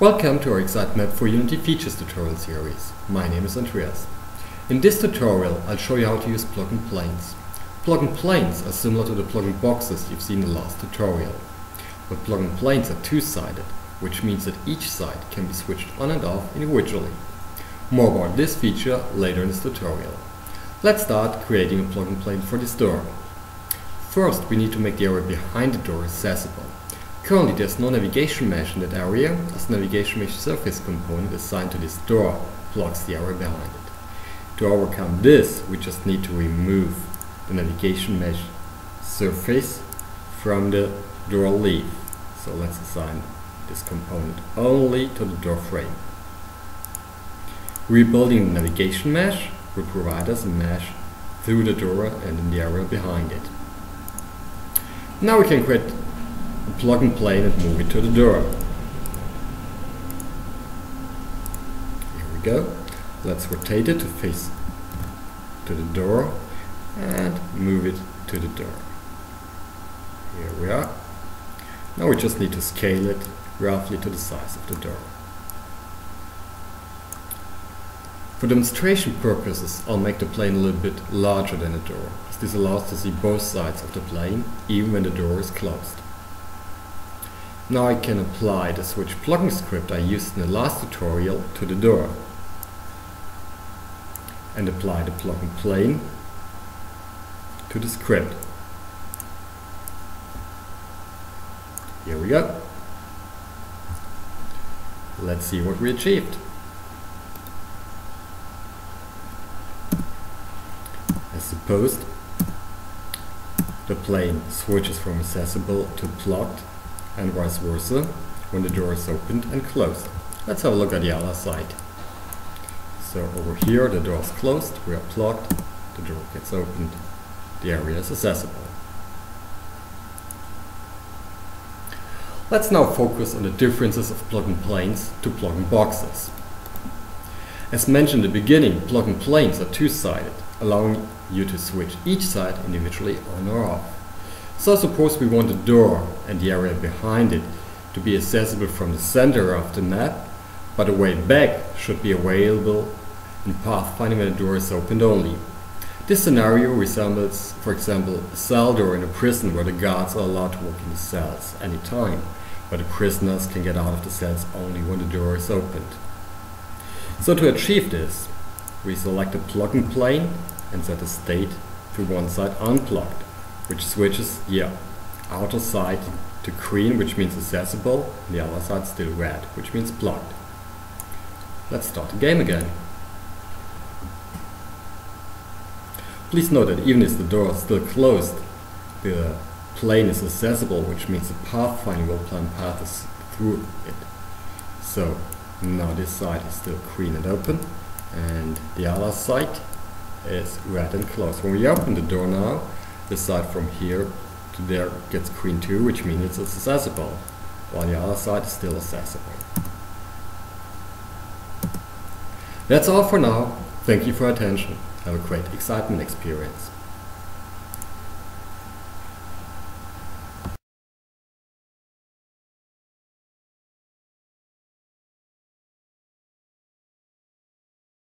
Welcome to our Xite for Unity Features tutorial series. My name is Andreas. In this tutorial I'll show you how to use blocking planes. Plug and planes are similar to the blocking boxes you've seen in the last tutorial. But blocking planes are two-sided, which means that each side can be switched on and off individually. More about this feature later in this tutorial. Let's start creating a blocking plane for this door. First we need to make the area behind the door accessible. Currently there's no navigation mesh in that area, as the navigation mesh surface component assigned to this door blocks the area behind it. To overcome this, we just need to remove the navigation mesh surface from the door leaf. So let's assign this component only to the door frame. Rebuilding the navigation mesh will provide us a mesh through the door and in the area behind it. Now we can create blocking plane and move it to the door. Here we go. Let's rotate it to face to the door and move it to the door. Here we are. Now we just need to scale it roughly to the size of the door. For demonstration purposes, I'll make the plane a little bit larger than the door, as this allows to see both sides of the plane, even when the door is closed. Now I can apply the switch blocking script I used in the last tutorial to the door and apply the and plane to the script. Here we go. Let's see what we achieved. As supposed, the plane switches from accessible to plugged and vice versa when the door is opened and closed. Let's have a look at the other side. So over here the door is closed, we are plugged, the door gets opened, the area is accessible. Let's now focus on the differences of blocking planes to blocking boxes. As mentioned in the beginning, blocking planes are two-sided, allowing you to switch each side individually on or off. So suppose we want the door and the area behind it to be accessible from the center of the map, but the way back should be available in pathfinding when the door is opened only. This scenario resembles, for example, a cell door in a prison where the guards are allowed to walk in the cells anytime, but the prisoners can get out of the cells only when the door is opened. So to achieve this, we select a blocking plane and set the state to one side unplugged which switches the outer side to green, which means accessible, and the other side still red, which means blocked. Let's start the game again. Please note that even if the door is still closed, the plane is accessible, which means the pathfinding will plan path is through it. So now this side is still green and open, and the other side is red and closed. When we open the door now, this side from here to there gets queen 2, which means it's accessible, while the other side is still accessible. That's all for now. Thank you for attention. Have a great xaitment experience.